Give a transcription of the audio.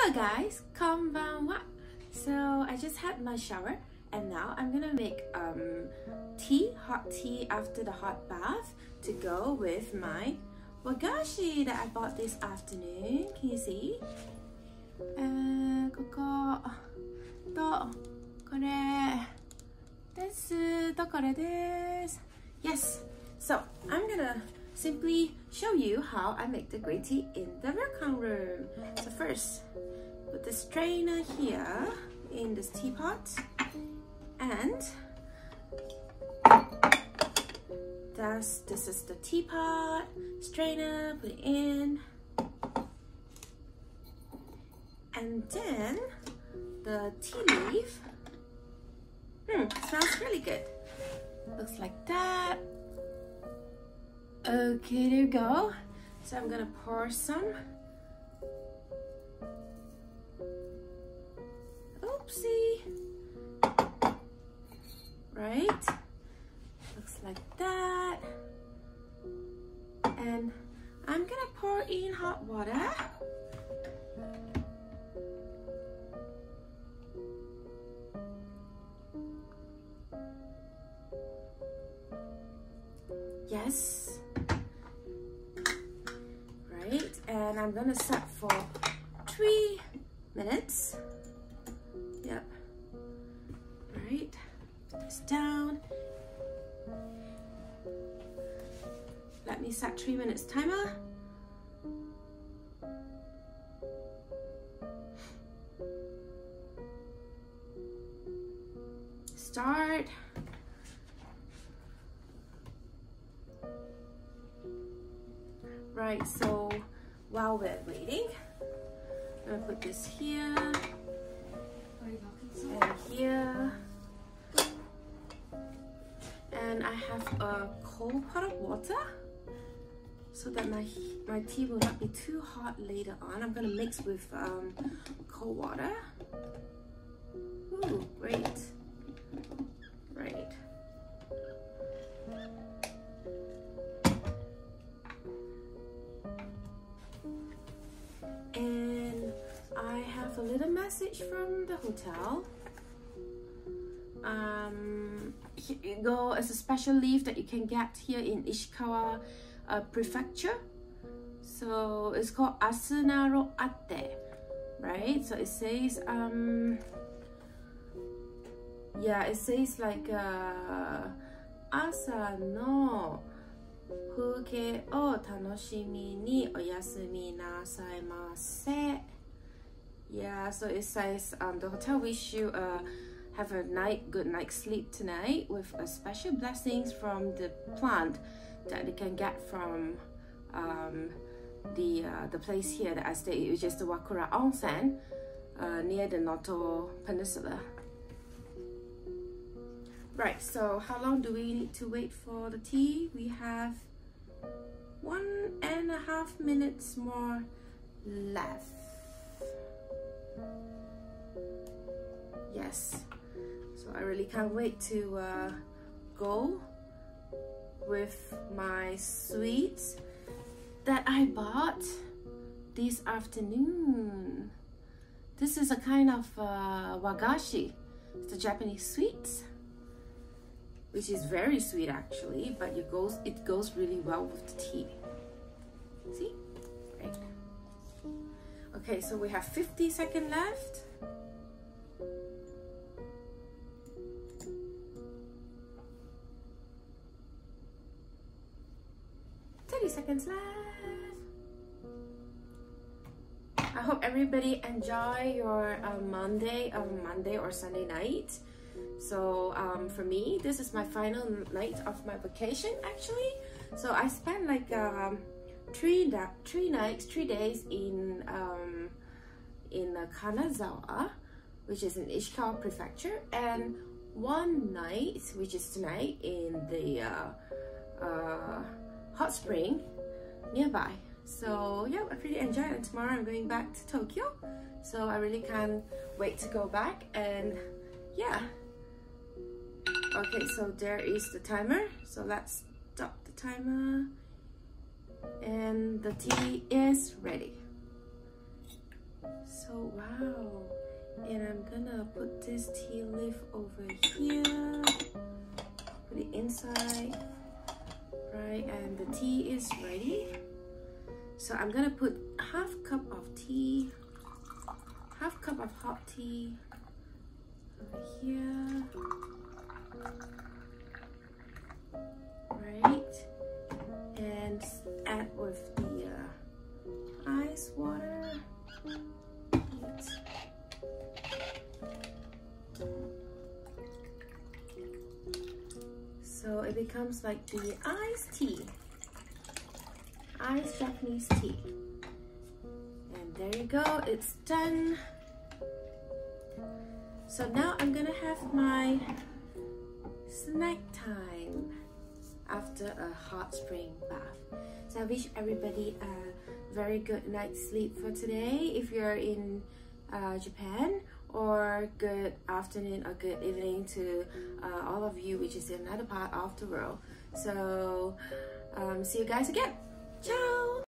Hello guys, konbanwa. So I just had my shower and now I'm gonna make um, tea, hot tea after the hot bath to go with my wagashi that I bought this afternoon. Can you see? Uh, こことこれですとこれです Yes, so I'm gonna simply show you how I make the green tea in the ryokan room. So first, put the strainer here in this teapot and that's this is the teapot strainer put it in. And then the tea leaf. Hmm smells really good. Looks like that okay there you go. So i'm gonna pour some. Oopsie. Right? Looks like that. And i'm gonna pour in hot water. Yes I'm gonna set for three minutes. Yep. Right put this down. Let me set three minutes timer. Start. Right, so while we're waiting, I'm gonna put this here and here. And I have a cold pot of water so that my my tea will not be too hot later on. I'm gonna mix with um, cold water. Ooh, great. message from the hotel. Um, here you go. It's a special leave that you can get here in Ishikawa uh, Prefecture. So it's called Asunaro Ate, right? So it says, um, yeah, it says like uh, asa no 風景を楽しみにおやすみなさいませ。 Yeah, so it says um, the hotel wish you uh, have a night, good night sleep tonight with a special blessings from the plant that they can get from um, the uh, the place here that I stay, which is the Wakura Onsen uh, near the Noto Peninsula. Right, so how long do we need to wait for the tea? We have one and a half minutes more left. Yes, so I really can't wait to uh, go with my sweets that I bought this afternoon. This is a kind of uh, wagashi, it's a Japanese sweets which is very sweet actually, but it goes it goes really well with the tea. See? Right. Okay, so we have 50 seconds left. Seconds left. I hope everybody enjoy your uh, Monday, uh, Monday or Sunday night. So um, for me, this is my final night of my vacation actually. So I spent like um, three three nights, three days in um, in uh, Kanazawa, which is in Ishikawa Prefecture, and one night, which is tonight, in the uh, uh, hot spring nearby. So yeah, I really enjoy it. And tomorrow I'm going back to Tokyo, so I really can't wait to go back. And yeah. Okay, so there is the timer. So let's stop the timer. And the tea is ready. So wow. And I'm gonna put this tea leaf over here. Put it inside. Right, and the tea is ready. So I'm gonna put half cup of tea, half cup of hot tea over here. Right, and add with the uh, ice water. So it becomes like the iced tea, iced Japanese tea. And there you go, it's done. So now I'm gonna have my snack time after a hot spring bath. So I wish everybody a very good night's sleep for today if you're in uh, Japan or good afternoon or good evening to uh, all of you which is another part of the world. So um, see you guys again. Ciao!